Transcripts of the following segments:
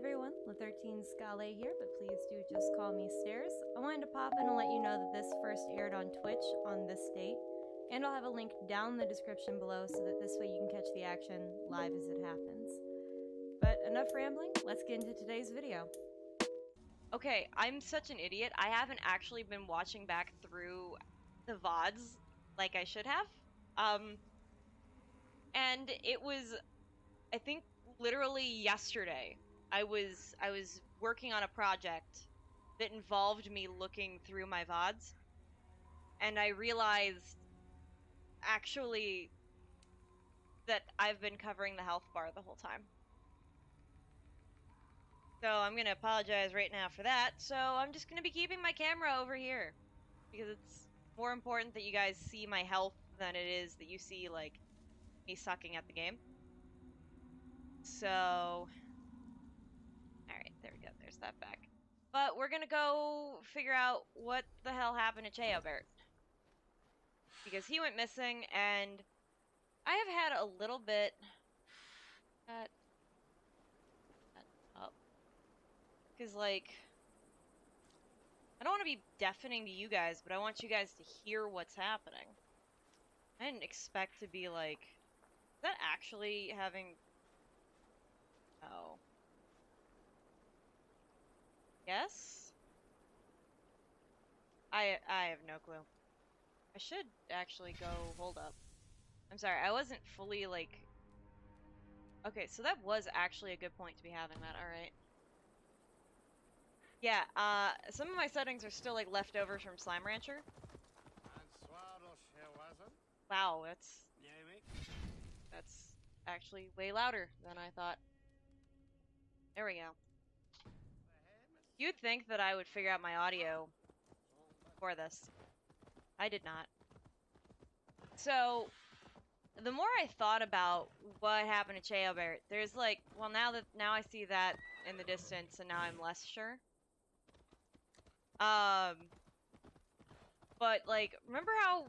everyone, Le13 Scale here, but please do just call me Stairs. I wanted to pop in and let you know that this first aired on Twitch on this date, and I'll have a link down in the description below so that this way you can catch the action live as it happens. But enough rambling, let's get into today's video. Okay, I'm such an idiot. I haven't actually been watching back through the VODs like I should have. Um, and it was, I think, literally yesterday. I was I was working on a project that involved me looking through my VODs, and I realized actually that I've been covering the health bar the whole time. So I'm gonna apologize right now for that. So I'm just gonna be keeping my camera over here because it's more important that you guys see my health than it is that you see like me sucking at the game. So, alright, there we go, there's that back. But we're gonna go figure out what the hell happened to Cheobert. Because he went missing, and I have had a little bit... That... that up. Because, like... I don't want to be deafening to you guys, but I want you guys to hear what's happening. I didn't expect to be, like... Is that actually having Oh. Yes? I I have no clue. I should actually go hold up. I'm sorry, I wasn't fully like Okay, so that was actually a good point to be having that, alright. Yeah, uh some of my settings are still like leftovers from Slime Rancher. Wow, that's that's actually way louder than I thought. There we go. You'd think that I would figure out my audio for this. I did not. So, the more I thought about what happened to Cheobert, there's like, well now that, now I see that in the distance and now I'm less sure. Um, but like, remember how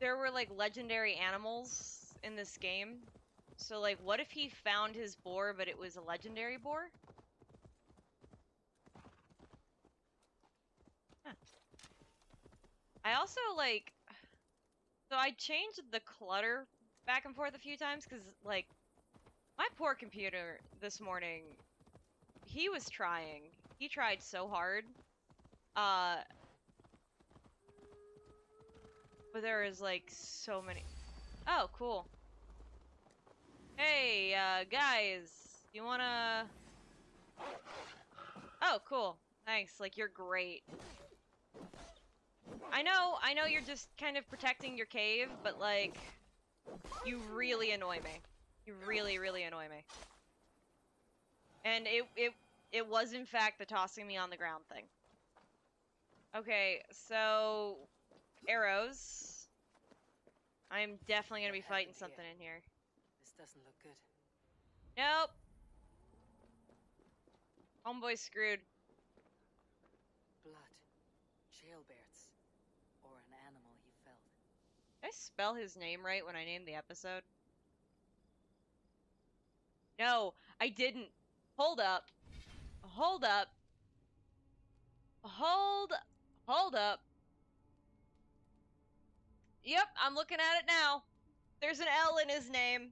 there were like legendary animals in this game so, like, what if he found his boar, but it was a legendary boar? I also, like... So I changed the clutter back and forth a few times, because, like, my poor computer this morning, he was trying. He tried so hard. Uh... But there is, like, so many... Oh, cool. Hey, uh, guys, you wanna... Oh, cool. Thanks, like, you're great. I know, I know you're just kind of protecting your cave, but, like, you really annoy me. You really, really annoy me. And it, it, it was, in fact, the tossing me on the ground thing. Okay, so... Arrows. I'm definitely gonna be fighting something in here This doesn't look good. Nope. Homeboy screwed. Blood. Jailbirds. Or an animal he felled. Did I spell his name right when I named the episode? No, I didn't. Hold up. Hold up. Hold. Hold up. Yep, I'm looking at it now. There's an L in his name.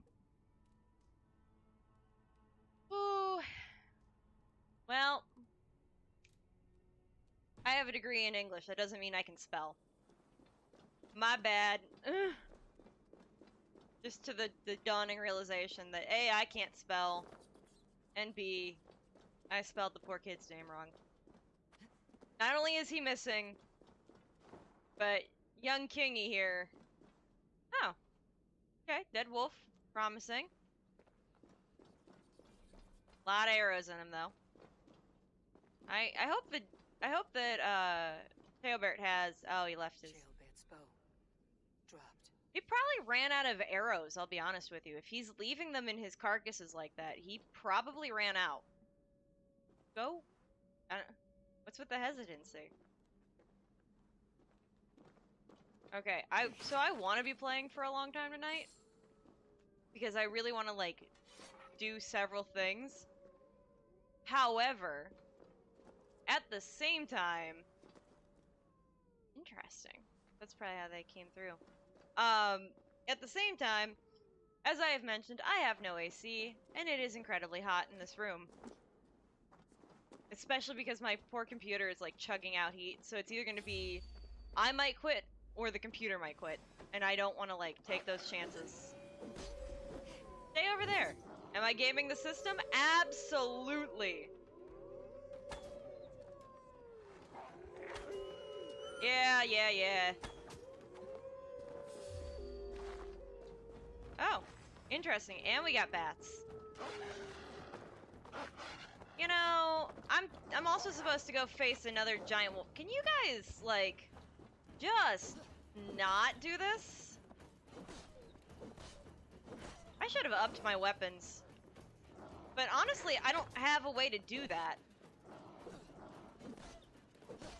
Ooh. Well, I have a degree in English. That doesn't mean I can spell. My bad. Just to the, the dawning realization that A, I can't spell, and B, I spelled the poor kid's name wrong. Not only is he missing, but young Kingy here. Oh. Okay, dead wolf. Promising. A lot of arrows in him, though. I I hope that I hope that uh Tailbert has. Oh, he left his. He probably ran out of arrows. I'll be honest with you. If he's leaving them in his carcasses like that, he probably ran out. Go. what's with the hesitancy? Okay, I so I want to be playing for a long time tonight because I really want to like do several things. However, at the same time, interesting. That's probably how they came through. Um, at the same time, as I have mentioned, I have no AC, and it is incredibly hot in this room. Especially because my poor computer is like chugging out heat, so it's either going to be I might quit or the computer might quit, and I don't want to like take those chances. Stay over there. Am I gaming the system? Absolutely. Yeah, yeah, yeah. Oh, interesting. And we got bats. You know, I'm I'm also supposed to go face another giant wolf. Can you guys like just not do this? I should have upped my weapons. But honestly, I don't have a way to do that.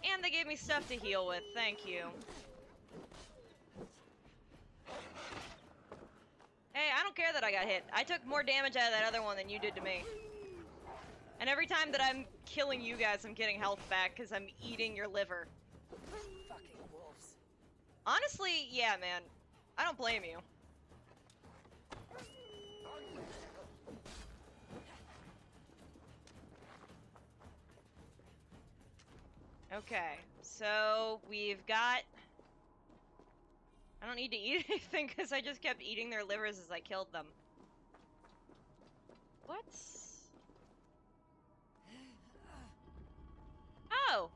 And they gave me stuff to heal with. Thank you. Hey, I don't care that I got hit. I took more damage out of that other one than you did to me. And every time that I'm killing you guys, I'm getting health back because I'm eating your liver. Fucking wolves. Honestly, yeah, man. I don't blame you. Okay, so we've got... I don't need to eat anything because I just kept eating their livers as I killed them. What? Oh!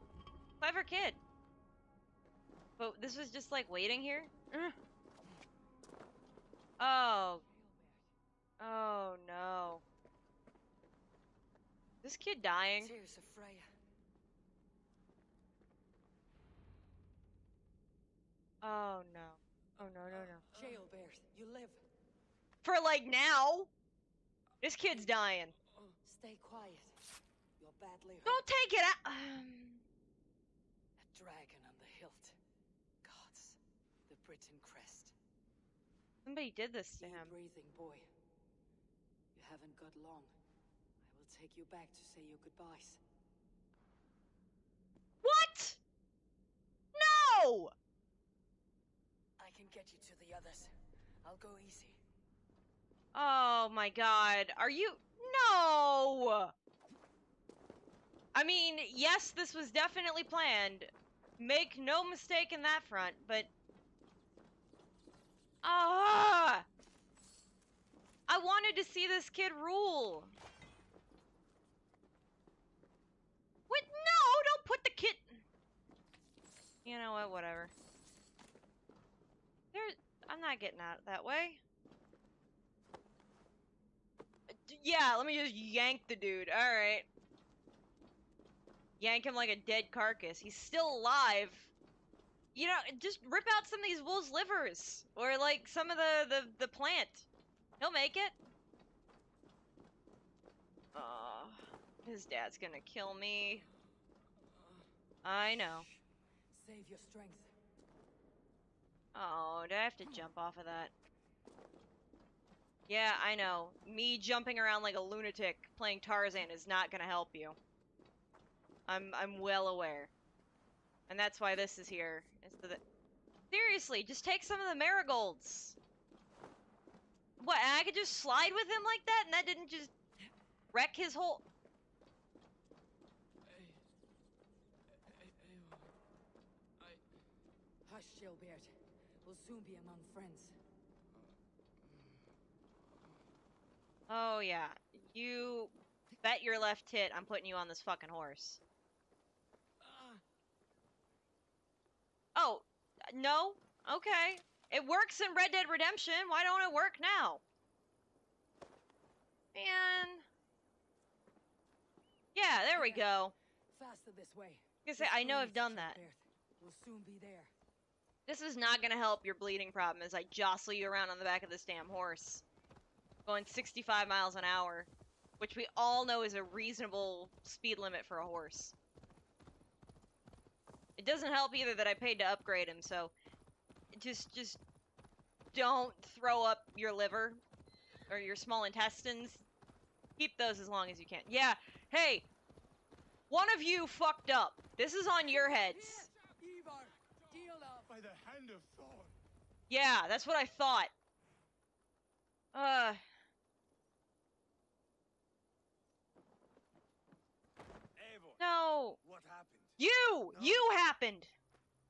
Clever kid. But this was just like waiting here? Oh. Oh no. This kid dying? Tears of Freya. Oh no. Oh no no no. Ceolbert, you live. For like now? This kid's dying. Stay quiet. You're badly hurt. Don't take it out. Um, A dragon on the hilt. Gods. The Britain crest. somebody did this to Keep him. breathing, boy. You haven't got long. I will take you back to say your goodbyes. What? No! Get you to the others. I'll go easy. Oh my god. Are you. No! I mean, yes, this was definitely planned. Make no mistake in that front, but. Ah! I wanted to see this kid rule. What? No! Don't put the kid. You know what? Whatever. There. I'm not getting out that way. Uh, yeah, let me just yank the dude. Alright. Yank him like a dead carcass. He's still alive. You know, just rip out some of these wolves' livers. Or like some of the, the, the plant. He'll make it. Oh, his dad's gonna kill me. I know. Save your strength. Oh, do I have to jump off of that? Yeah, I know. Me jumping around like a lunatic playing Tarzan is not gonna help you. I'm I'm well aware. And that's why this is here. Is that Seriously, just take some of the marigolds. What, I could just slide with him like that and that didn't just wreck his whole Hush, Ceolbert. We'll soon be among friends. Oh yeah. You bet your left tit I'm putting you on this fucking horse. Uh. Oh, no? Okay. It works in Red Dead Redemption. Why don't it work now? Man. Yeah, there we go. Faster this way. I I know I've done that. We'll soon be there. This is not gonna help your bleeding problem as I jostle you around on the back of this damn horse. Going 65 miles an hour. Which we all know is a reasonable speed limit for a horse. It doesn't help either that I paid to upgrade him, so just just don't throw up your liver or your small intestines. Keep those as long as you can. Yeah. Hey, one of you fucked up. This is on your heads. Ivar, deal up. By the hand of Thor. Yeah, that's what I thought. Uh, Eivor, no. what happened? You! No. You happened!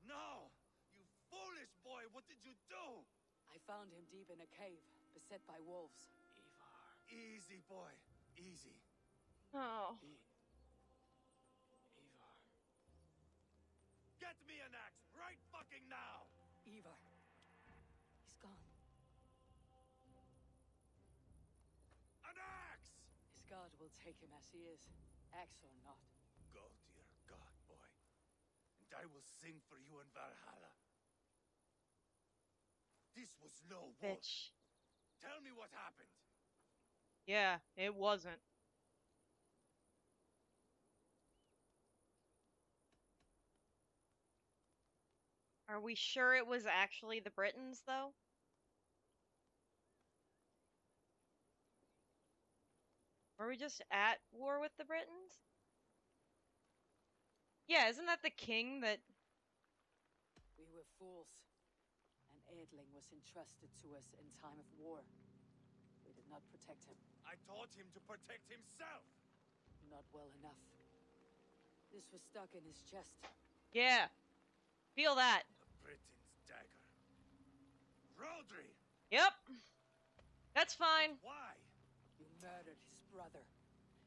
No! You foolish boy, what did you do? I found him deep in a cave, beset by wolves. Ivar. Easy, boy. Easy. Oh. E- Ivar. Get me an axe right fucking now! Take him as he is, axe or not. Go to your god, boy. And I will sing for you in Valhalla. This was no wolf. Bitch. Tell me what happened. Yeah, it wasn't. Are we sure it was actually the Britons, though? Were we just at war with the Britons? Yeah, isn't that the king that. We were fools. And Edling was entrusted to us in time of war. We did not protect him. I taught him to protect himself. Not well enough. This was stuck in his chest. Yeah. Feel that. The Britain's dagger. Rodri! Yep. That's fine. Why? You murdered his brother.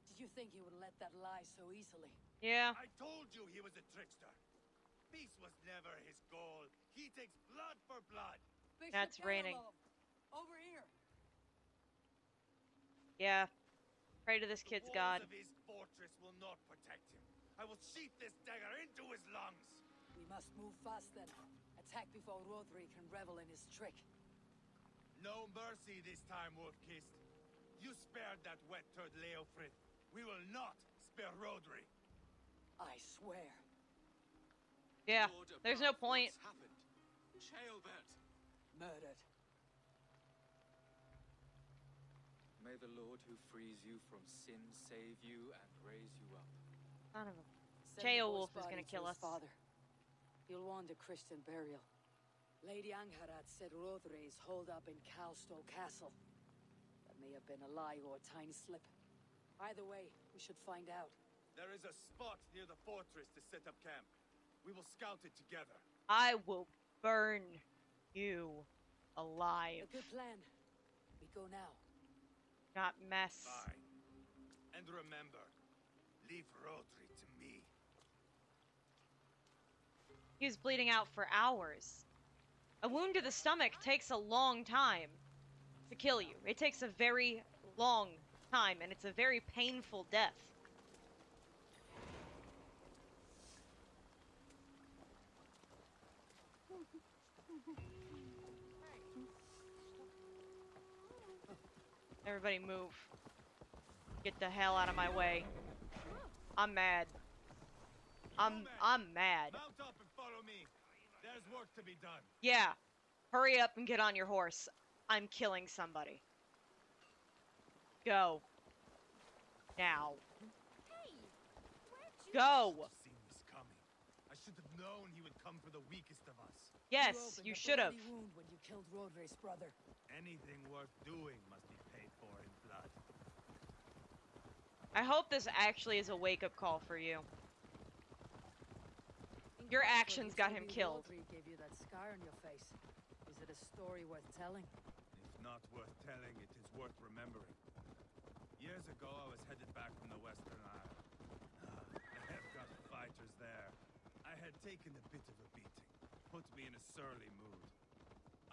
Did you think he would let that lie so easily? Yeah. I told you he was a trickster. Peace was never his goal. He takes blood for blood. Bishop That's raining. Over here! Yeah. Pray to this The kid's walls god. of his fortress will not protect him. I will sheath this dagger into his lungs. We must move fast then. Attack before Rodri can revel in his trick. No mercy this time, Wolf-Kissed. You spared that wet turd Leofrith. We will not spare Rodri. I swear. Yeah. Lord There's no point. What's happened? Ceolbert. Murdered. May the Lord who frees you from sin save you and raise you up. Son of a. Send the Beowulf is gonna body to kill us. Father. He'll want a Christian burial. Lady Angharad said Rodri is holed up in Cowstow Castle. That may have been a lie or a tiny slip. Either way, we should find out. There is a spot near the fortress to set up camp. We will scout it together. I will burn you alive. A good plan. We go now. Not mess. Fine. And remember, leave Rodri to me. He was bleeding out for hours. A wound to the stomach takes a long time to kill you. It takes a very long time, and it's a very painful death. Everybody move. Get the hell out of my way. I'm mad. I'm I'm mad. Mount up and follow me. There's work to be done. Yeah. Hurry up and get on your horse. I'm killing somebody. Go. Now. Go. Seen this coming. I should have known he would come for the weakest of us. Yes, opened you should have. wound when you killed Rodri's brother. Anything worth doing must be paid for in blood. I hope this actually is a wake-up call for you. Your actions got him killed. Rodri gave you that scar on your face. Is it a story worth telling? Not worth telling, it is worth remembering. Years ago, I was headed back from the Western Isle. Ah, the Hepgot fighters there. I had taken a bit of a beating. Put me in a surly mood.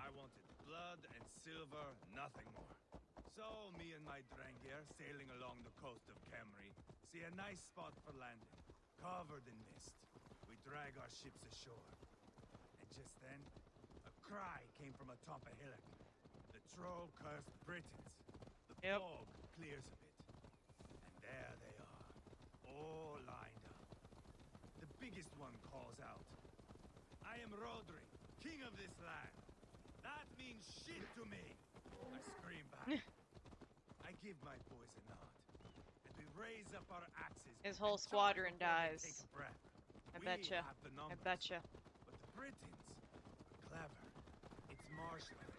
I wanted blood and silver, nothing more. So, me and my Drangir, sailing along the coast of Cymru, see a nice spot for landing, covered in mist. We drag our ships ashore. And just then, a cry came from atop a hillock. The troll cursed Britons. The Yep. fog clears a bit. And there they are, all lined up. The biggest one calls out, I am Rodri, king of this land. That means shit to me. I scream back. I give my boys a nod. And we raise up our axes. His whole squadron dies. take a breath. I betcha. I betcha. But the Britons are clever. It's marshland.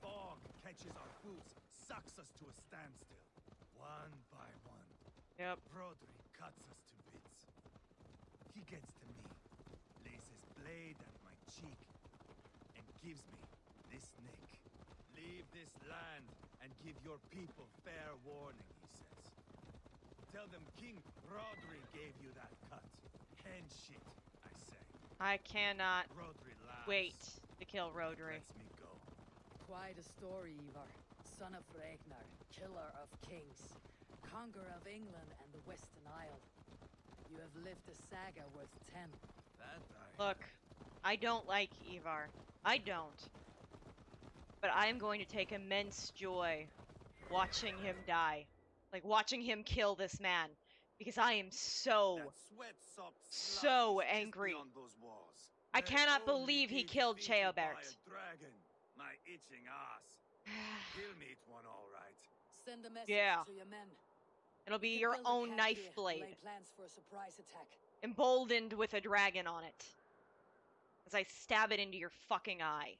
Bog catches our boots, sucks us to a standstill. One by one. Yep. Rodri cuts us to bits. He gets to me, lays his blade at my cheek, and gives me this nick. Leave this land and give your people fair warning, he says. Tell them King Rodri gave you that cut. Hen shit, I say. I cannot wait to kill Rodri. Lets me. Quite a story, Ivar. Son of Ragnar, killer of kings, conqueror of England and the Western Isle. You have lived a saga worth ten. That I Look, I don't like Ivar. I don't. But I'm going to take immense joy watching him die. Like watching him kill this man. Because I am so sweat-sopped so slug is just angry. those walls. I cannot believe he killed defeated by Cheobert. A dragon, my itching ass. He'll meet one all right. Send a message Yeah. to your men. It'll be We can your own knife here, blade. Lay plans for a surprise attack. Emboldened with a dragon on it. As I stab it into your fucking eye.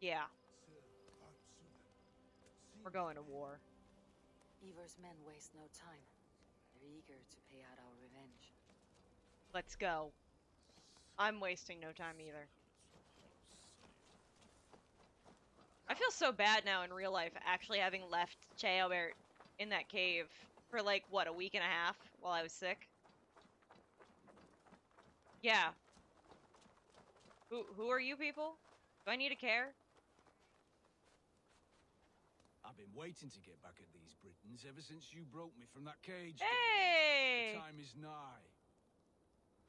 Yeah, we're going to war. Ivar's men waste no time. They're eager to pay out our revenge. Let's go. I'm wasting no time either. I feel so bad now in real life actually having left Cheobert in that cave for like, what, a week and a half while I was sick? Yeah. Who, who are you people? Do I need to care? I've been waiting to get back at these Britons ever since you broke me from that cage. Hey! The time is nigh.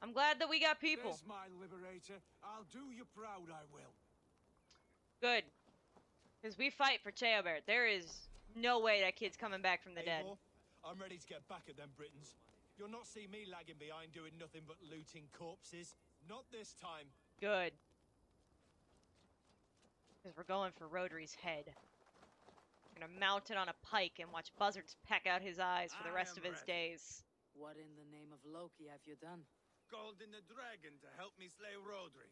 I'm glad that we got people. There's my liberator. I'll do you proud, I will. Good. Because we fight for Cheobert. There is no way that kid's coming back from the dead. Eivor, I'm ready to get back at them Britons. You'll not see me lagging behind doing nothing but looting corpses. Not this time. Good. Because we're going for Rodri's head. We're gonna mount it on a pike and watch buzzards peck out his eyes for the rest of his ready. days. What in the name of Loki have you done? Called in the dragon to help me slay Rodri.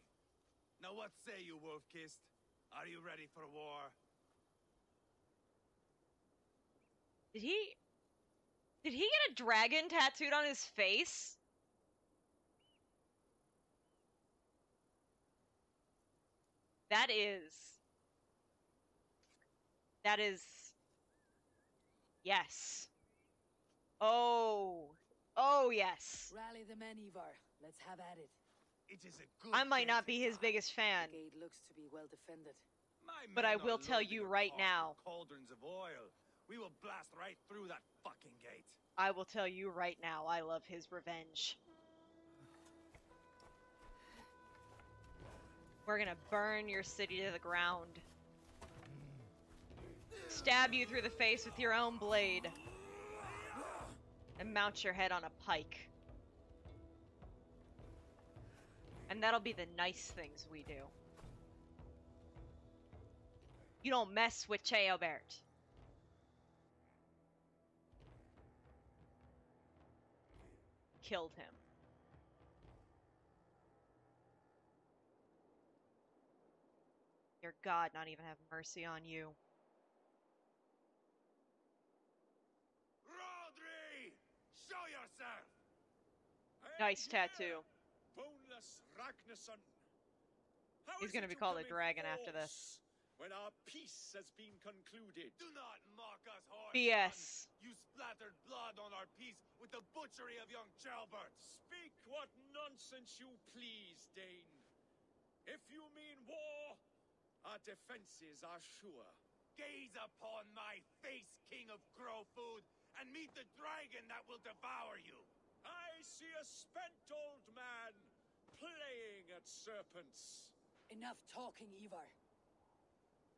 Now what say you, Wolf-Kissed? Are you ready for war? Did he... Did he get a dragon tattooed on his face? That is... That is... Yes. Oh. Oh, yes. Rally the men, Ivar. Let's have at it. It is a good I might not be his die. biggest fan. The gate looks to be well defended. My But I will tell you right now. Cauldrons of oil. We will blast right through that fucking gate. I will tell you right now, I love his revenge. We're gonna burn your city to the ground. Stab you through the face with your own blade. And mount your head on a pike. And that'll be the nice things we do. You don't mess with Cheobert. Killed him. Your god not even have mercy on you. Rodri! Show yourself! Nice tattoo. Boneless Ragnarsson. How He's gonna be called a come in dragon after this. When our peace has been concluded. Do not mock us, horse. BS. You splattered blood on our peace with the butchery of young Ceolbert. Speak what nonsense you please, Dane. If you mean war, our defenses are sure. Gaze upon my face, King of Grow Food, and meet the dragon that will devour you. I see a spent old man playing at serpents. Enough talking, Ivar.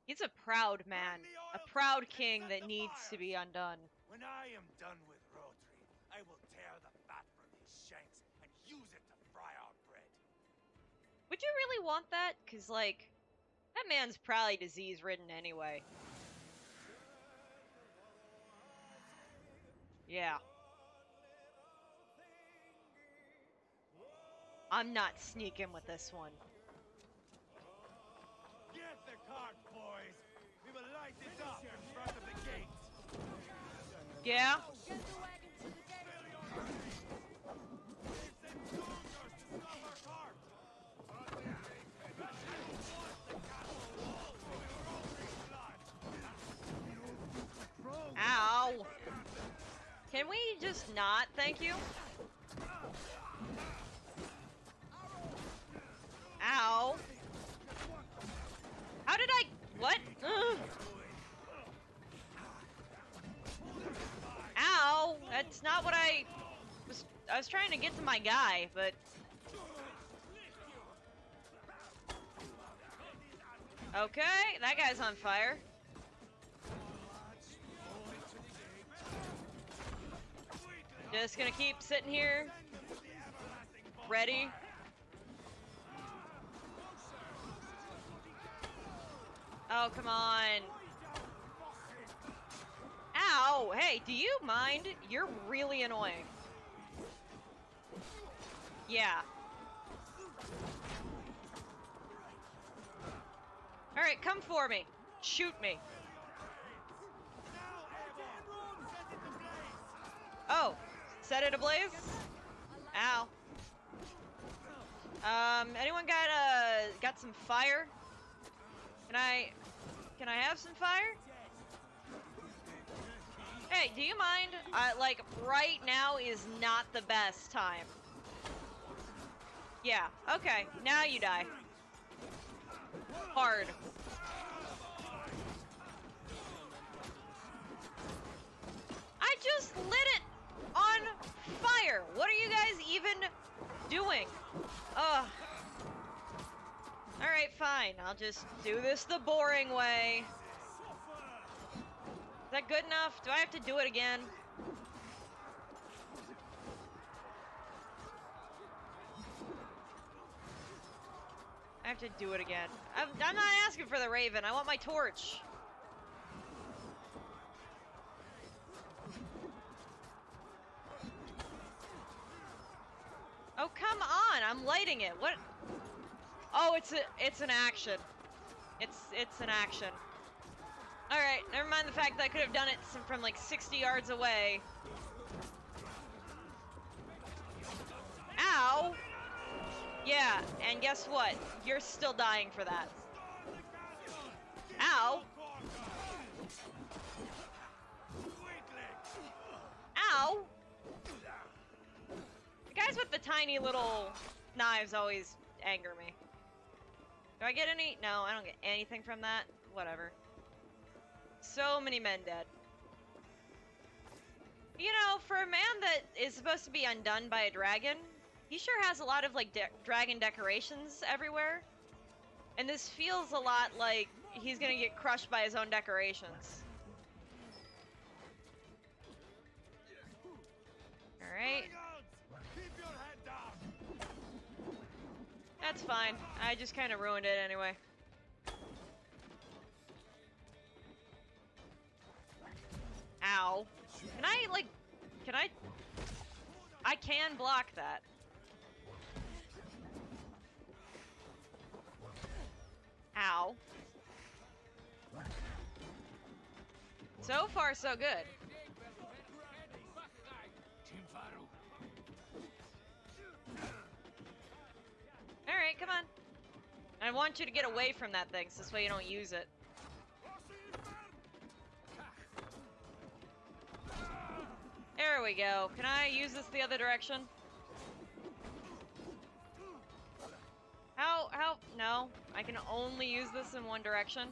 He's a proud man. A proud king that the needs to be undone. When I am done with Rodri, I will tear the fat from his shanks and use it to fry our bread. Would you really want that? Because, like, That man's probably disease ridden anyway. Yeah. I'm not sneaking with this one. Get the cart, boys! We will light it up in front of the gates! Yeah? Ow! Can we just not? Thank you. Ow. How did I... What? Ugh. Ow! That's not what I was... I was trying to get to my guy, but... Okay, that guy's on fire. Just gonna keep sitting here. Ready. Oh, come on. Ow! Hey, do you mind? You're really annoying. Yeah. Alright, come for me. Shoot me. Oh, set it ablaze? Ow. Um, anyone got, uh, got some fire? Can I, can I have some fire? Hey, do you mind? Uh, like, right now is not the best time. Yeah, okay, now you die. Hard. I just lit it on fire. What are you guys even doing? Ugh. Alright, fine. I'll just do this the boring way. Is that good enough? Do I have to do it again? I have to do it again. I'm, I'm not asking for the raven. I want my torch. Oh, come on. I'm lighting it. What? Oh, it's a, it's an action. It's, it's an action. Alright, never mind the fact that I could have done it some, from like 60 yards away. Ow! Yeah, and guess what? You're still dying for that. Ow! Ow! The guys with the tiny little knives always anger me. Do I get any? No, I don't get anything from that. Whatever. So many men dead. You know, for a man that is supposed to be undone by a dragon, he sure has a lot of like de dragon decorations everywhere. And this feels a lot like he's gonna get crushed by his own decorations. Alright. That's fine. I just kind of ruined it anyway. Ow. Can I, like, can I... I can block that. Ow. So far, so good. Alright, come on. I want you to get away from that thing, so this way you don't use it. There we go. Can I use this the other direction? How, how, no. I can only use this in one direction.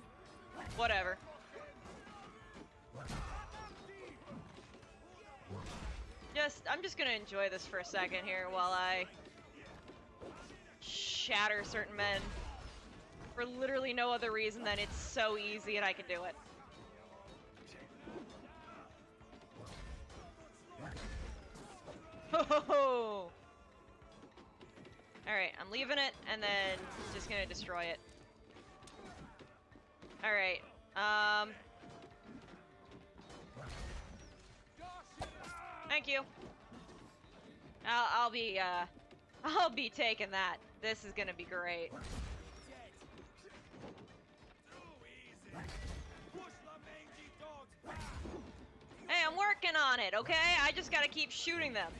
Whatever. Just, I'm just gonna enjoy this for a second here while I shatter certain men for literally no other reason than it's so easy and I can do it. Ho! Alright, I'm leaving it and then just gonna destroy it. Alright. Um. Thank you. I'll, I'll be, uh, I'll be taking that. This is gonna be great. Hey, I'm working on it, okay? I just gotta keep shooting them.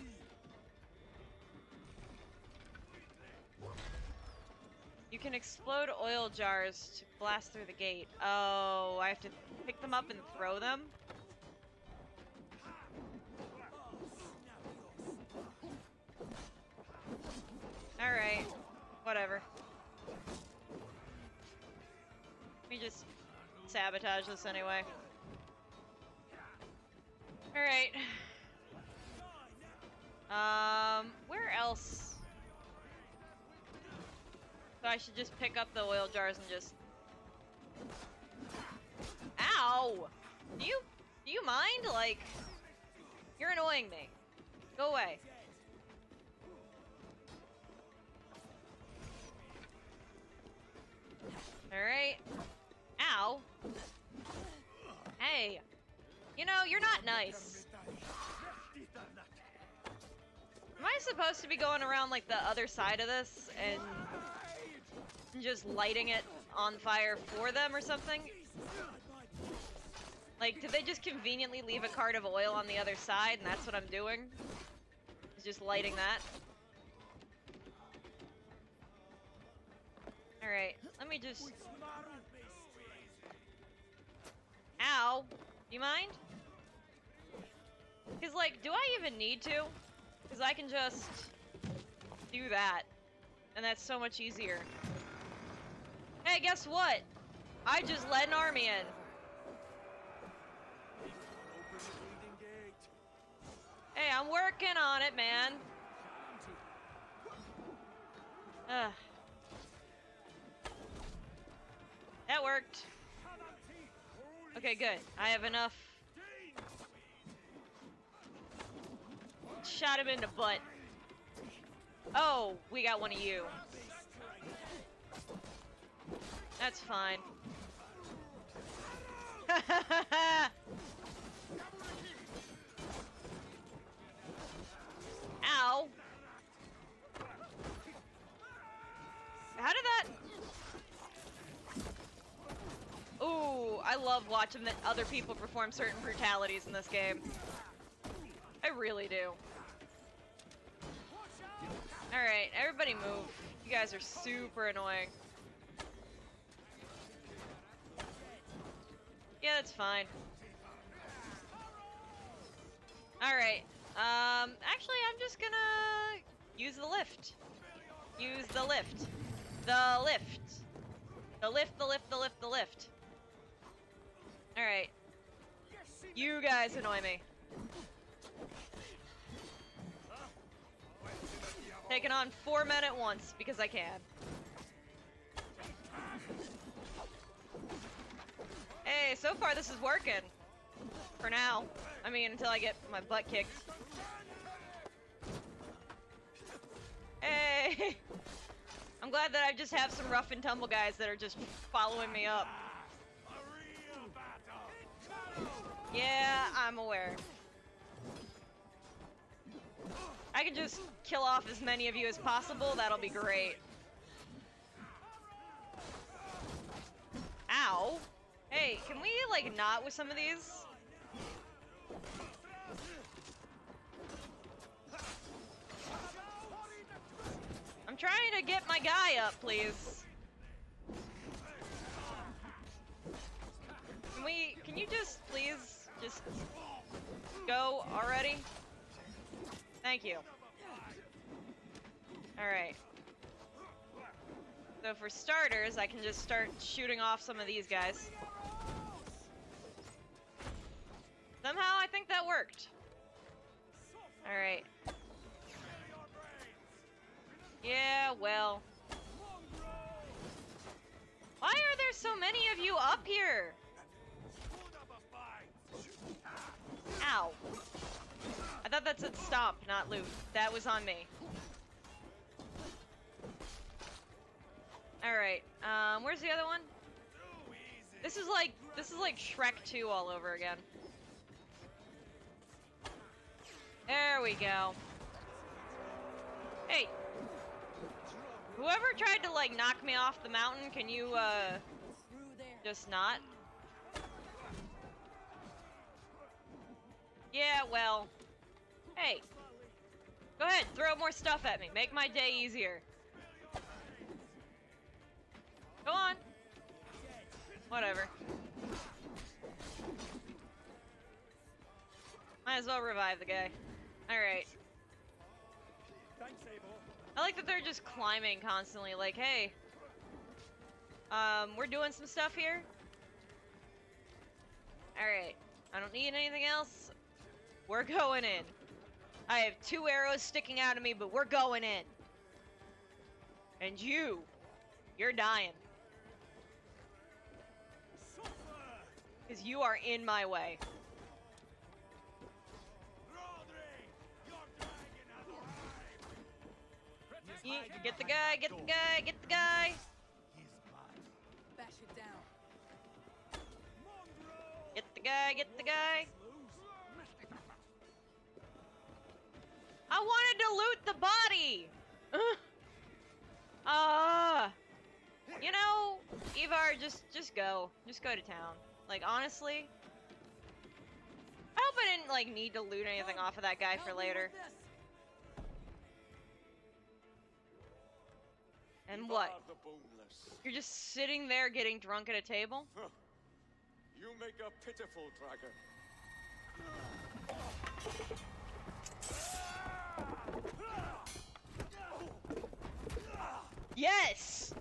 You can explode oil jars to blast through the gate. Oh, I have to pick them up and throw them? Alright. Whatever. Let me just sabotage this anyway. Alright. Um, where else? So I should just pick up the oil jars and just... Ow! Do you, do you mind? Like, you're annoying me. Go away. Alright. Ow. Hey. You know, you're not nice. Am I supposed to be going around like the other side of this and just lighting it on fire for them or something? Like, did they just conveniently leave a cart of oil on the other side and that's what I'm doing? Just lighting that? Alright, let me just... Ow! Do you mind? Because, like, do I even need to? Because I can just do that. And that's so much easier. Hey, guess what? I just led an army in. Hey, I'm working on it, man. Ugh. That worked. Okay, good. I have enough. Shot him in the butt. Oh, we got one of you. That's fine. Ow. How did that... Ooh, I love watching the other people perform certain brutalities in this game. I really do. Alright, everybody move. You guys are super annoying. Yeah, that's fine. Alright. Um, actually, I'm just gonna use the lift. Use the lift. The lift. The lift, the lift, the lift, the lift. Alright. You guys annoy me. Taking on four men at once, because I can. Hey, so far this is working. For now. I mean, until I get my butt kicked. Hey! I'm glad that I just have some rough and tumble guys that are just following me up. Yeah, I'm aware. I can just kill off as many of you as possible, that'll be great. Ow. Hey, can we, like, not with some of these? I'm trying to get my guy up, please. Can we, can you just, please, just go already? Thank you. Alright. So for starters, I can just start shooting off some of these guys. Somehow I think that worked. Alright. Yeah, well. Why are there so many of you up here? Ow. I thought that said stop, not loot. That was on me. Alright, um, where's the other one? This is like this is like Shrek 2 all over again. There we go. Hey. Whoever tried to like knock me off the mountain, can you uh just not? Yeah, well. Hey. Go ahead, throw more stuff at me. Make my day easier. Go on. Whatever. Might as well revive the guy. Alright. I like that they're just climbing constantly, like, hey. Um, we're doing some stuff here. Alright. I don't need anything else. We're going in. I have two arrows sticking out of me, but we're going in. And you, you're dying. Because you are in my way. Get the guy, get the guy, get the guy. Bash it down. Get the guy, get the guy. I wanted to loot the body. Ah. uh, you know, Ivar, just just go, just go to town. Like honestly, I hope I didn't like need to loot anything off of that guy for Help me with later. And what? You're just sitting there getting drunk at a table? You make a pitiful dragon. Yes!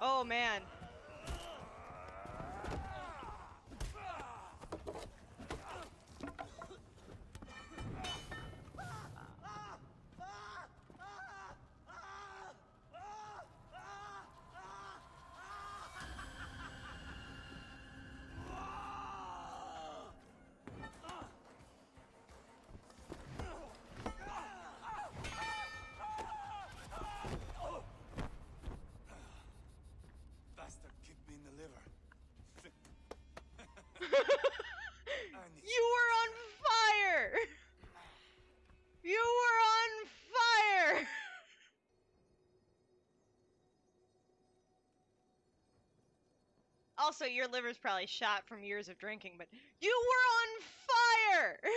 Oh man. Bastard kicked me in the liver. You were on fire! You were on fire! Also, your liver's probably shot from years of drinking, but you were on fire!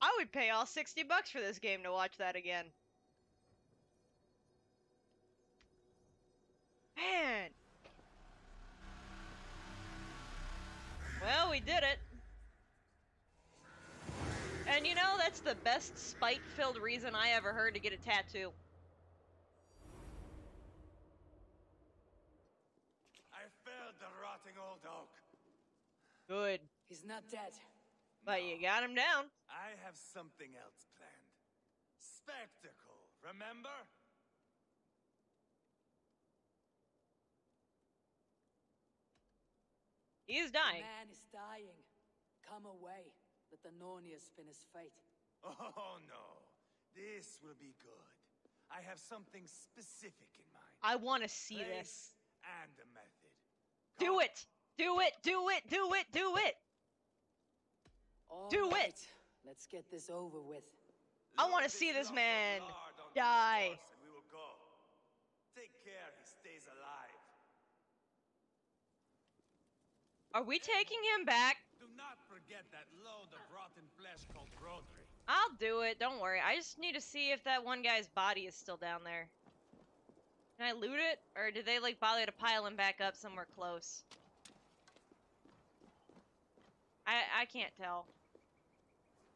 I would pay all 60 bucks for this game to watch that again. Man. Well, we did it. And you know, that's the best spite filled reason I ever heard to get a tattoo. I felled the rotting old oak. Good. He's not dead. But you got him down. I have something else planned. Spectacle, remember? He is dying. The man is dying. Come away. Let the Nornia spin his fate. Oh no, this will be good. I have something specific in mind. I want to see Place this. and a method. Do Come. it! Do it! Do it! Do it! Do it! All Do it. Let's get this over with. I wanna see this man lard onto the die. we will go. Take care he stays alive. Are we taking him back? Do not forget that load of rotten flesh called Rodri. I'll do it. Don't worry. I just need to see if that one guy's body is still down there. Can I loot it? Or did they, like, bother to pile him back up somewhere close? I, I can't tell.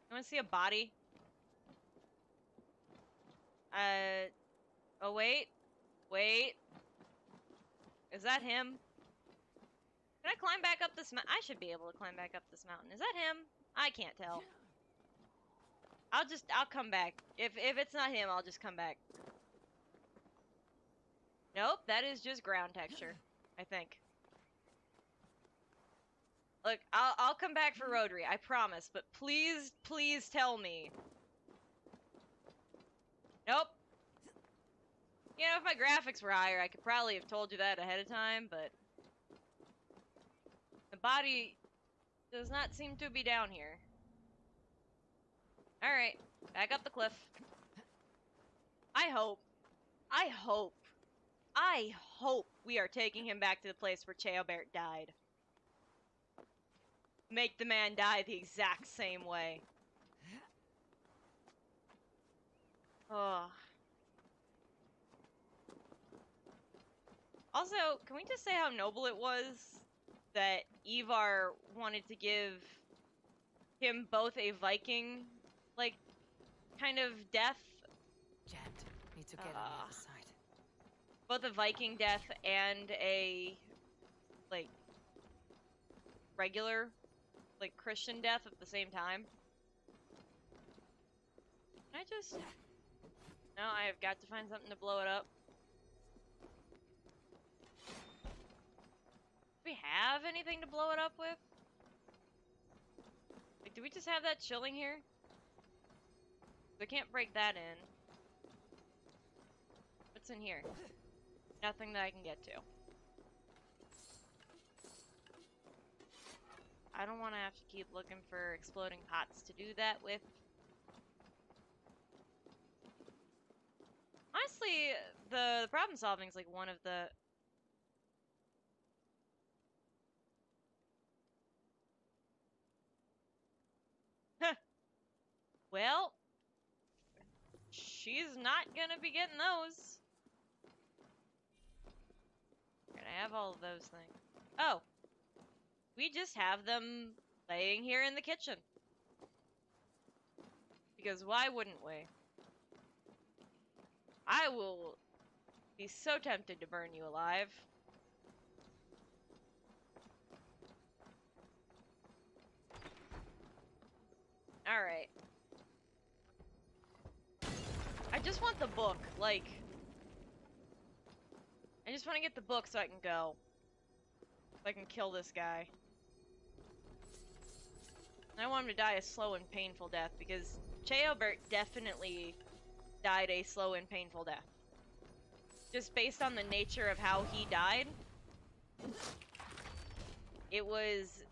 You wanna see a body? Uh... Oh, wait. Wait. Is that him? Can I climb back up this mountain? I should be able to climb back up this mountain. Is that him? I can't tell. I'll just, I'll come back. If, if it's not him, I'll just come back. Nope, that is just ground texture, I think. Look, I'll, I'll come back for Rodri, I promise, but please, please tell me Nope. You know, if my graphics were higher, I could probably have told you that ahead of time, but the body does not seem to be down here. Alright, back up the cliff. I hope, I hope, I hope we are taking him back to the place where Ceolbert died. Make the man die the exact same way. Oh. Also, can we just say how noble it was that Ivar wanted to give him both a Viking, like, kind of death, Gent, need to get on Ah. the other side. both a Viking death and a, like, regular, like, Christian death at the same time? Can I just... No, I have got to find something to blow it up. Do we have anything to blow it up with? Like, do we just have that chilling here? We can't break that in. What's in here? Nothing that I can get to. I don't want to have to keep looking for exploding pots to do that with. Honestly, the, the problem solving is like one of the. Well, she's not gonna be getting those. I have all of those things? Oh, we just have them laying here in the kitchen. Because why wouldn't we? I will be so tempted to burn you alive. Alright. I just want the book, like... I just want to get the book so I can go. So I can kill this guy. And I want him to die a slow and painful death because Ceolbert definitely died a slow and painful death. Just based on the nature of how he died, it was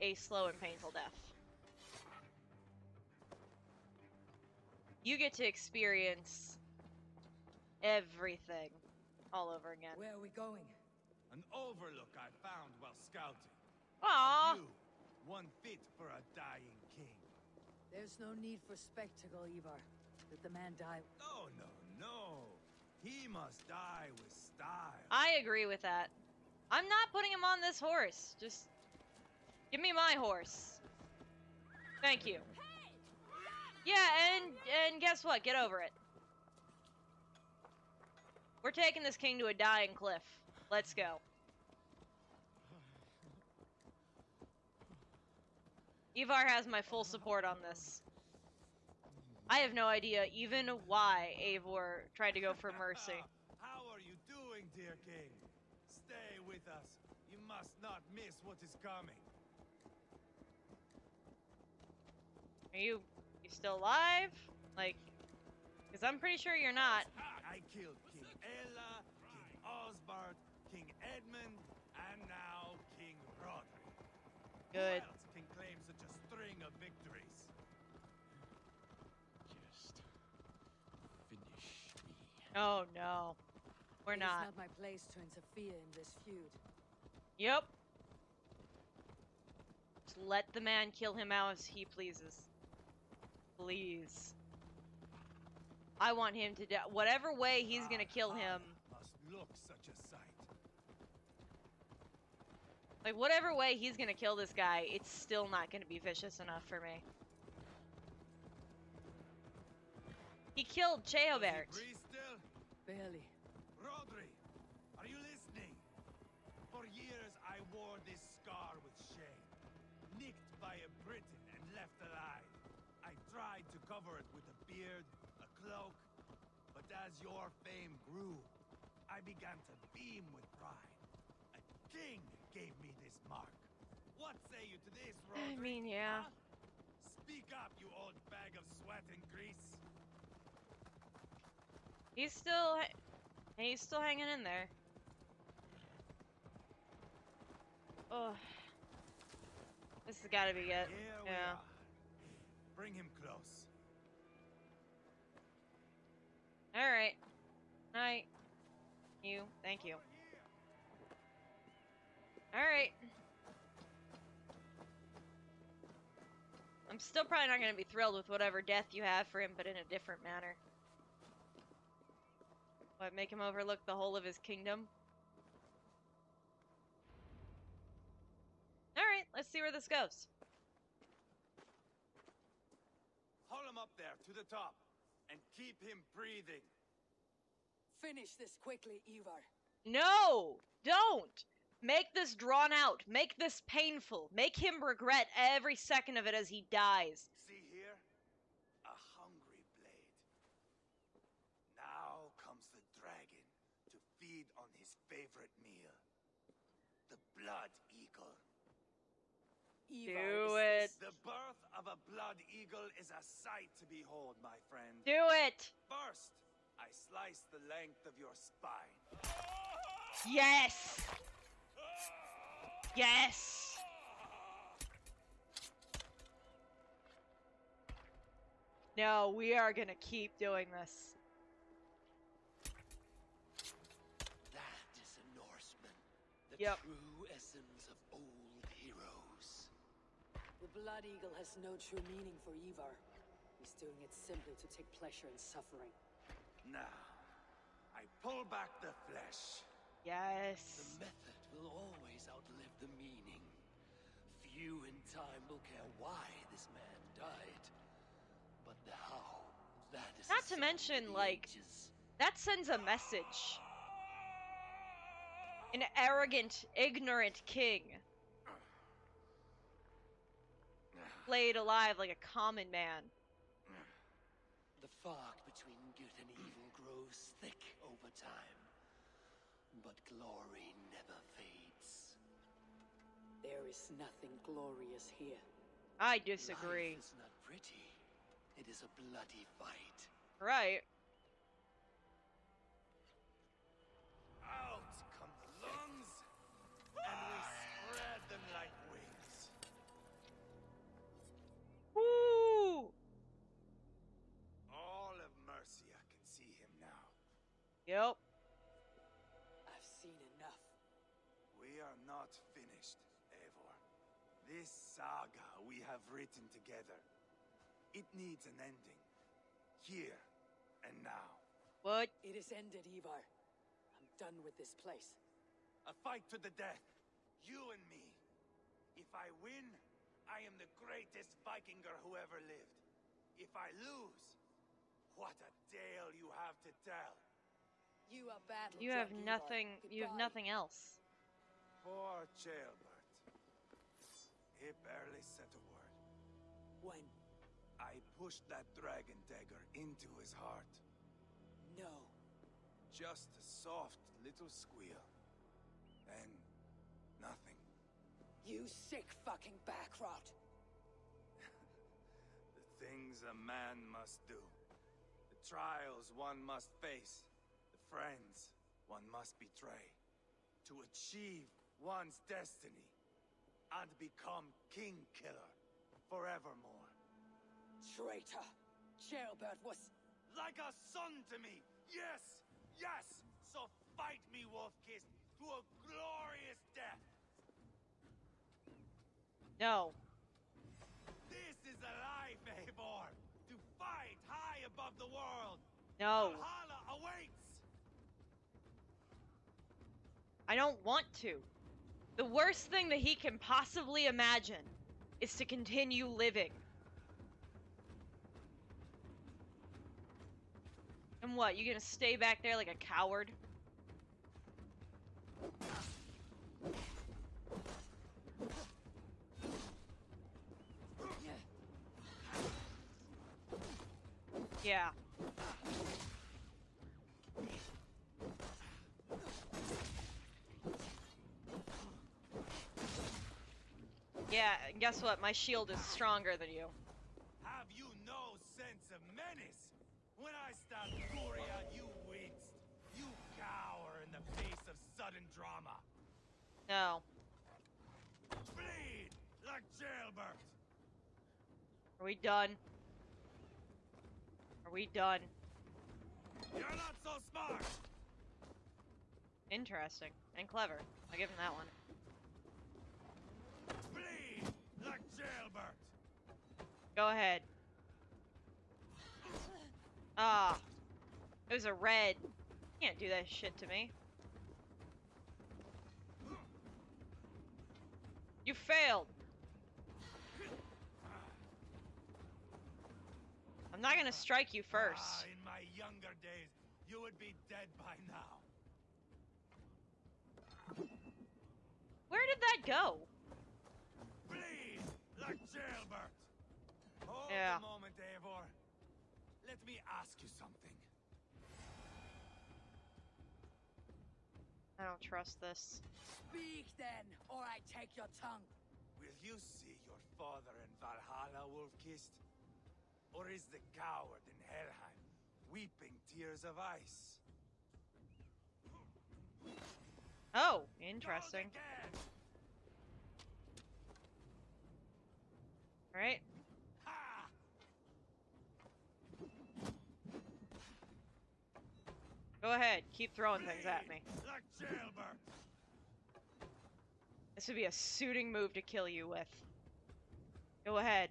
a slow and painful death. You get to experience everything all over again. Where are we going? An overlook I found while scouting. Aww. A view, one fit for a dying king. There's no need for spectacle, Ivar. Let the man die. No, no, no. He must die with style. I agree with that. I'm not putting him on this horse. Just give me my horse. Thank you. Yeah, and and guess what? Get over it. We're taking this king to a dying cliff. Let's go. Ivar has my full support on this. I have no idea even why Eivor tried to go for mercy. How are you doing, dear king? Stay with us. You must not miss what is coming. Are you you still alive? Like, because I'm pretty sure you're not. I killed King Ella, King Osbert, King Edmund, and now King Roderick. Good. Oh no, we're It is not. not my place to interfere in this feud. Yep. Just let the man kill him out as he pleases. Please. I want him to die. Whatever way he's gonna kill him, Must look such a sight. like whatever way he's gonna kill this guy, it's still not gonna be vicious enough for me. He killed Does he Ceolbert. breathe still? Barely. Rodri, are you listening? For years I wore this scar with shame. Nicked by a Briton and left alive. I tried to cover it with a beard, a cloak, but as your fame grew, I began to beam with pride. A king gave me this mark. What say you to this, Rodri? I mean, yeah. huh? Speak up, you old bag of sweat and grease. He's still, he's still hanging in there. Oh, this has got to be it. Yeah. Bring him close. All right. Night. You. Thank you. All right. I'm still probably not going to be thrilled with whatever death you have for him, but in a different manner. What, make him overlook the whole of his kingdom? Alright, let's see where this goes. Haul him up there to the top and keep him breathing. Finish this quickly, Ivar. No! Don't! Make this drawn out. Make this painful. Make him regret every second of it as he dies. See here? A hungry blade. Now comes the dragon to feed on his favorite meal. The blood eagle. Ivar Do it. The birth of a blood eagle is a sight to behold, my friend. Do it! First, I slice the length of your spine. Yes! Yes! No, we are gonna keep doing this. That is a Norseman. The Yep. true essence of old heroes. The Blood Eagle has no true meaning for Ivar. He's doing it simply to take pleasure in suffering. Now, I pull back the flesh. Yes. The method will always outlive the meaning. Few in time will care why this man died. But the how, that is Not to mention, like, ages. That sends a message. An arrogant, ignorant king. Played alive like a common man. The fog between good and evil grows thick over time. But glory never fades. There is nothing glorious here. I disagree. Life is not pretty. It is a bloody fight. Right. Yep. I've seen enough. We are not finished, Eivor. This saga we have written together, it needs an ending. Here and now. What? It is ended, Ivar. I'm done with this place. A fight to the death. You and me. If I win, I am the greatest Vikinger who ever lived. If I lose, what a tale you have to tell. You are battle. You have drunk, Ivar. nothing. You have nothing else. Poor Ceolbert. He barely said a word. When? I pushed that dragon dagger into his heart. No. Just a soft little squeal. Then, nothing. You sick fucking backrot. The things a man must do. The trials one must face. The friends one must betray. To achieve one's destiny. And become King Killer forevermore. Traitor. Ceolbert was... Like a son to me! Yes! Yes! So fight me, Wolfkiss, to a glorious death! No. This is a life, Eivor! To fight high above the world! No. Valhalla awaits! I don't want to. The worst thing that he can possibly imagine is to continue living. And what, you gonna stay back there like a coward? Yeah. Guess what? My shield is stronger than you. Have you no sense of menace? When I stopped Gloria, you winced. You cower in the face of sudden drama. No. Bleed like Ceolbert. Are we done? Are we done? You're not so smart. Interesting and clever. I give him that one. Like Ceolbert. Go ahead. Ah. It was a red. You can't do that shit to me. You failed. I'm not gonna strike you first. Ah, in my younger days, you would be dead by now. Where did that go? Ceolbert. Hold Yeah. a moment, Eivor. Let me ask you something. I don't trust this. Speak then, or I take your tongue. Will you see your father in Valhalla, Wolf-Kissed? Or is the coward in Helheim weeping tears of ice? Oh, interesting. Alright. Go ahead. Keep throwing things at me. This would be a suiting move to kill you with. Go ahead.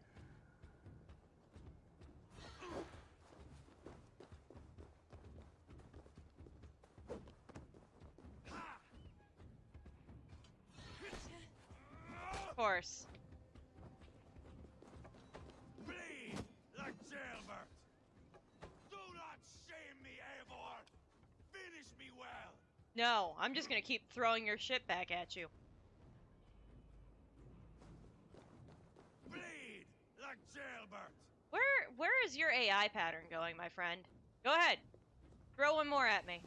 Of course. No, I'm just gonna keep throwing your shit back at you. Bleed like Ceolbert. Where where is your AI pattern going, my friend? Go ahead. Throw one more at me.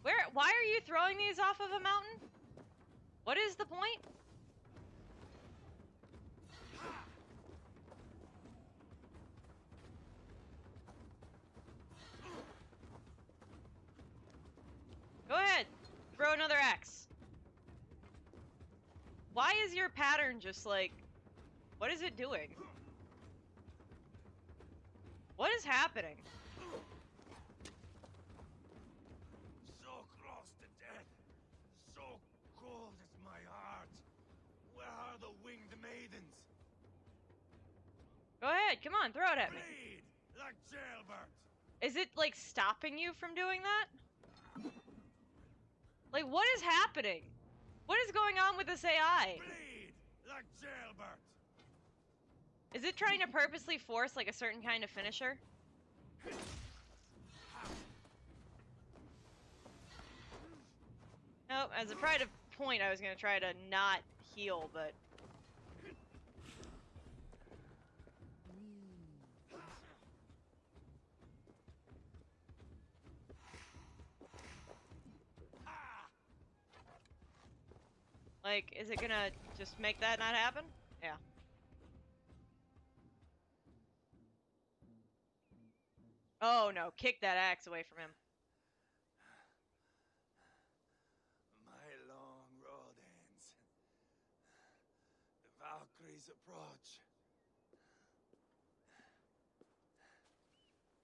Where why are you throwing these off of a mountain? What is the point? Go ahead. Throw another axe. Why is your pattern just like what is it doing? What is happening? So close to death. So cold is my heart. Where are the winged maidens? Go ahead, come on, throw it at me. Bleed like Ceolbert. Is it like stopping you from doing that? Like what is happening? What is going on with this AI? Bleed like Ceolbert. Is it trying to purposely force like a certain kind of finisher? Nope, as a pride of point I was gonna try to not heal, but like, is it gonna just make that not happen? Yeah. Oh no, kick that axe away from him. My long road ends. The Valkyries approach.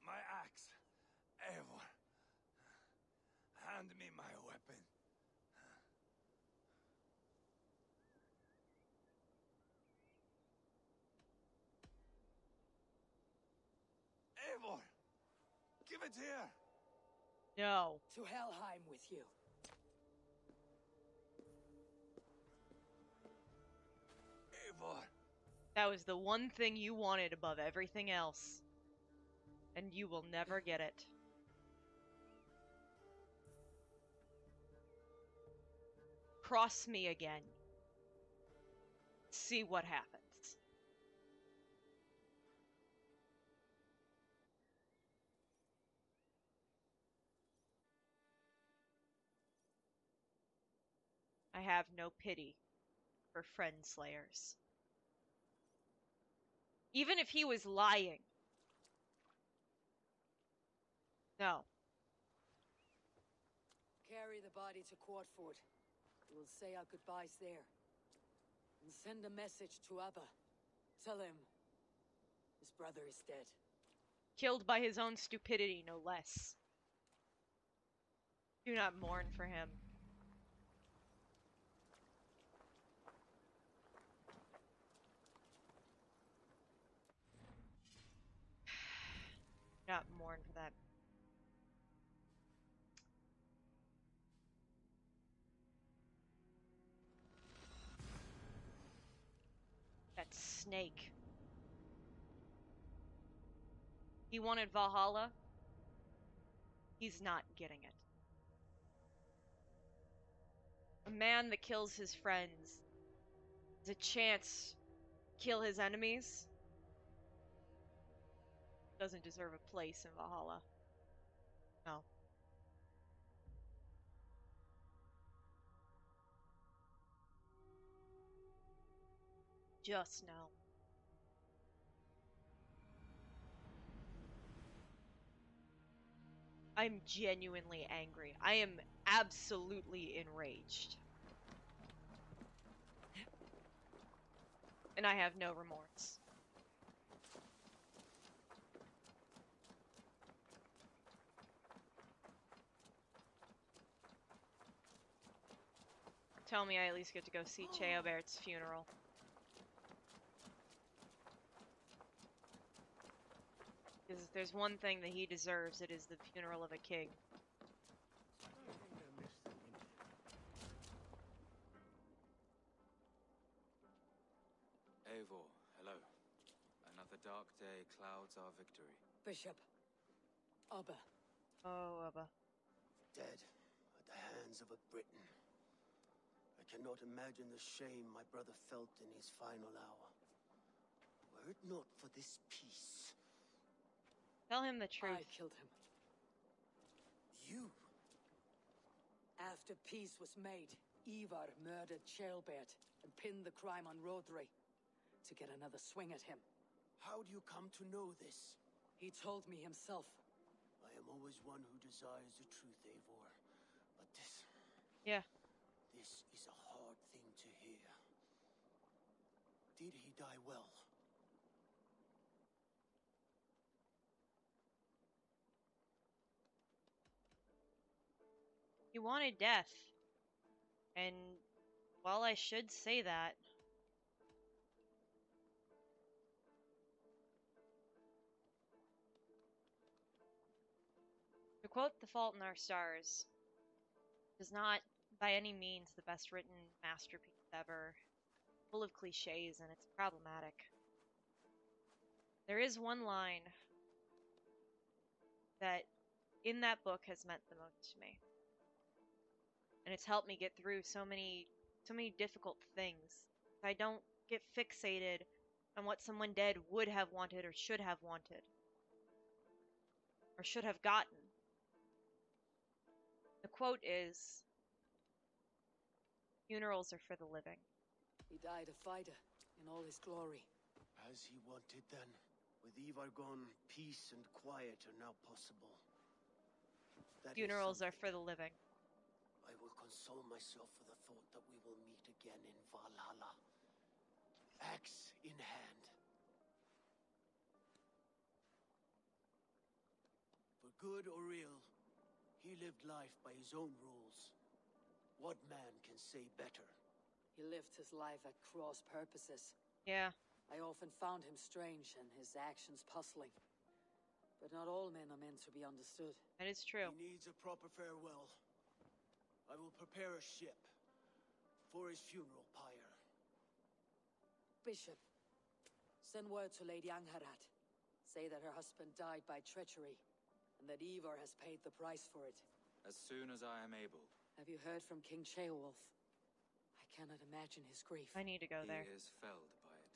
My axe, Eivor. Hand me my weapon. Eivor, give it here. No. To Helheim with you. Eivor. That was the one thing you wanted above everything else. And you will never get it. Cross me again. See what happens. I have no pity for friend slayers. Even if he was lying. No. Carry the body to Quatford. We'll say our goodbyes there. And send a message to Ubba. Tell him his brother is dead. Killed by his own stupidity, no less. Do not mourn for him. Not mourn for that. That snake. He wanted Valhalla. He's not getting it. A man that kills his friends has a chance kill his enemies doesn't deserve a place in Valhalla. No. Just no. I'm genuinely angry. I am absolutely enraged. And I have no remorse. Tell me I at least get to go see Ceolbert's funeral. Because if there's one thing that he deserves, it is the funeral of a king. Eivor, hello. Another dark day clouds our victory. Bishop. Ubba. Oh, Ubba. Dead at the hands of a Briton. I cannot imagine the shame my brother felt in his final hour. Were it not for this peace. Tell him the truth. I killed him. You? After peace was made, Ivar murdered Ceolbert and pinned the crime on Rodri to get another swing at him. How do you come to know this? He told me himself. I am always one who desires the truth, Eivor. But this... Yeah. This is a hard thing to hear. Did he die well? He wanted death. And while I should say that, to quote The Fault in Our Stars, is not by any means the best written masterpiece ever, full of cliches, and it's problematic. There is one line that in that book has meant the most to me and it's helped me get through so many so many difficult things. I don't get fixated on what someone dead would have wanted or should have wanted or should have gotten. The quote is Funerals are for the living. He died a fighter in all his glory. As he wanted then. With Ivar gone, peace and quiet are now possible. That is Funerals are for the living. I will console myself for the thought that we will meet again in Valhalla. Axe in hand. For good or ill, he lived life by his own rules. What man can say better? He lived his life at cross purposes. Yeah. I often found him strange and his actions puzzling. But not all men are meant to be understood. That is true. He needs a proper farewell. I will prepare a ship for his funeral pyre. Bishop, send word to Lady Angharad. Say that her husband died by treachery, and that Ivar has paid the price for it. As soon as I am able. Have you heard from King Ceolwulf? I cannot imagine his grief. I need to go there. he is felled by it.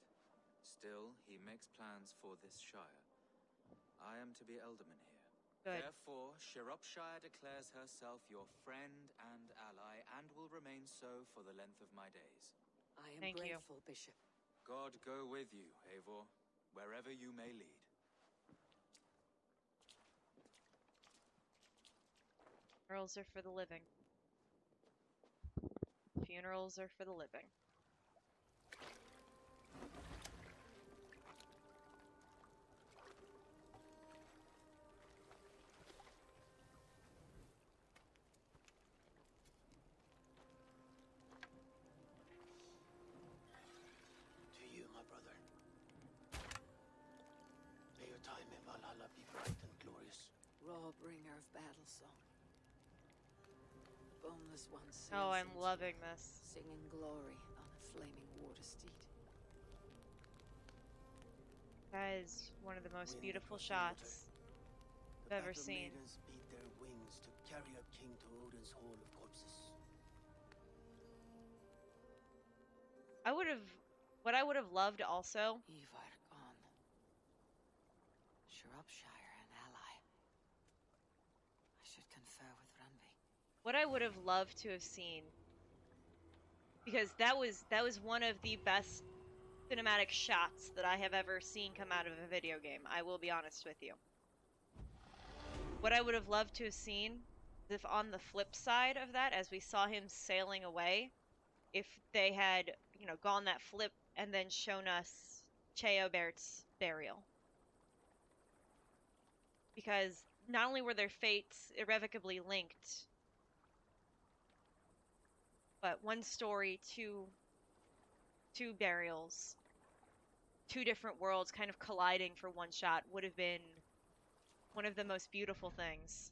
Still, he makes plans for this shire. I am to be alderman here. Good. Therefore, Shropshire declares herself your friend and ally, and will remain so for the length of my days. I am Thank you. grateful, Bishop. God go with you, Eivor, wherever you may lead. Girls are for the living. Funerals are for the living. To you, my brother. May your time in Valhalla be bright and glorious. Raw bringer of battle song. Boneless one Oh, I'm loving this. Singing glory on a flaming water steed. That is one of the most Wind beautiful across the water. shots I've ever seen. maidens beat their wings to carry a king to Odin's hall of corpses. I would have, what I would have loved also. Ivar gone. Shropshire an ally. I should confer with Randvi. What I would have loved to have seen, because that was that was one of the best cinematic shots that I have ever seen come out of a video game. I will be honest with you. What I would have loved to have seen, if on the flip side of that, as we saw him sailing away, if they had you know gone that flip and then shown us Ceolbert's burial. Because not only were their fates irrevocably linked, but one story, two two burials, two different worlds kind of colliding for one shot would have been one of the most beautiful things.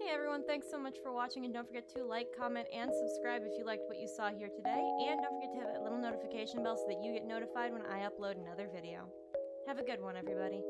Hey everyone, thanks so much for watching, and don't forget to like, comment, and subscribe if you liked what you saw here today. And don't forget to hit that little notification bell so that you get notified when I upload another video. Have a good one, everybody.